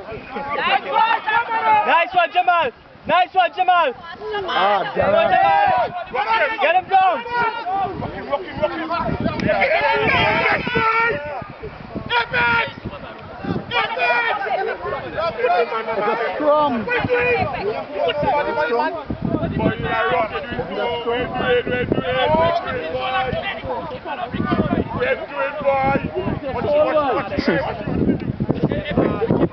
Nice one, Jamal! Nice one, Jamal! Nice one, Jamal! Ah, Jamal! Get him down! Rock him, rock him, rock him! Rock him. It's a scrum! It's a scrum! Thank you. I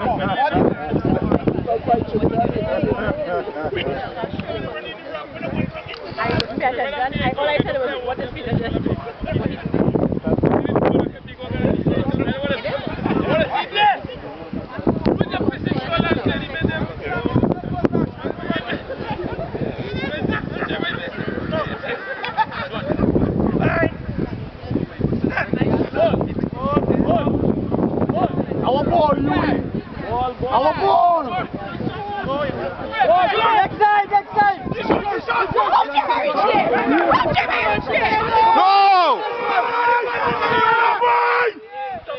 want more you. Алло, бол! Next side, next side! Chodźcie, wyjdźcie! Chodźcie, wyjdźcie! No!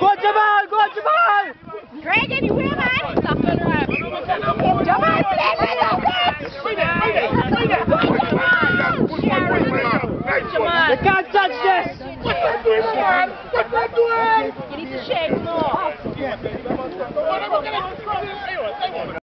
Go Jamal, go Jamal! Greg, anywhere, man!